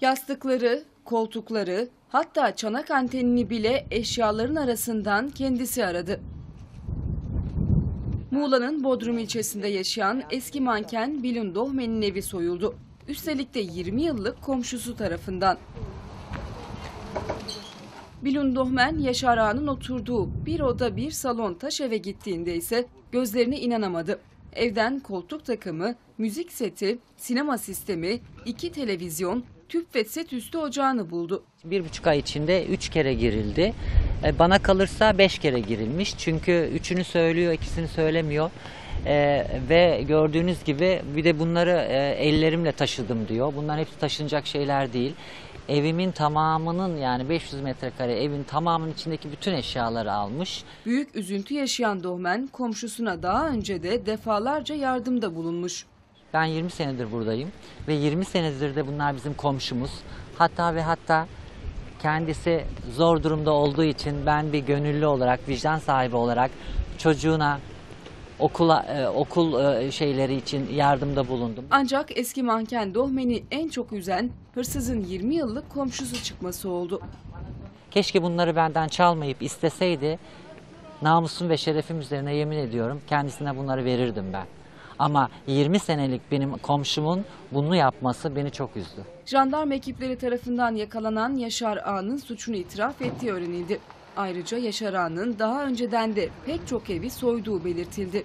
Yastıkları, koltukları, hatta çanak antenini bile eşyaların arasından kendisi aradı. Muğla'nın Bodrum ilçesinde yaşayan eski manken Bilun Dohmen'in evi soyuldu. Üstelik de 20 yıllık komşusu tarafından. Bilun Dohmen, Yaşar Ağa'nın oturduğu bir oda bir salon taş eve gittiğinde ise gözlerine inanamadı. Evden koltuk takımı, müzik seti, sinema sistemi, iki televizyon, tüp ve set üstü ocağını buldu. Bir buçuk ay içinde üç kere girildi. E, Bana kalırsa beş kere girilmiş. Çünkü üçünü söylüyor, ikisini söylemiyor. E, ve gördüğünüz gibi bir de bunları e, ellerimle taşıdım diyor. Bunlar hepsi taşınacak şeyler değil. Evimin tamamının yani 500 metrekare evin tamamının içindeki bütün eşyaları almış. Büyük üzüntü yaşayan Dohmen komşusuna daha önce de defalarca yardımda bulunmuş. Ben 20 senedir buradayım ve 20 senedir de bunlar bizim komşumuz. Hatta ve hatta kendisi zor durumda olduğu için ben bir gönüllü olarak, vicdan sahibi olarak çocuğuna okula e, okul e, şeyleri için yardımda bulundum. Ancak eski manken Dohmen'i en çok üzen hırsızın 20 yıllık komşusu çıkması oldu. Keşke bunları benden çalmayıp isteseydi namusum ve şerefim üzerine yemin ediyorum kendisine bunları verirdim ben. Ama 20 senelik benim komşumun bunu yapması beni çok üzdü. Jandarma ekipleri tarafından yakalanan Yaşar Ağa'nın suçunu itiraf ettiği öğrenildi. Ayrıca Yaşar Ağa'nın daha önceden de pek çok evi soyduğu belirtildi.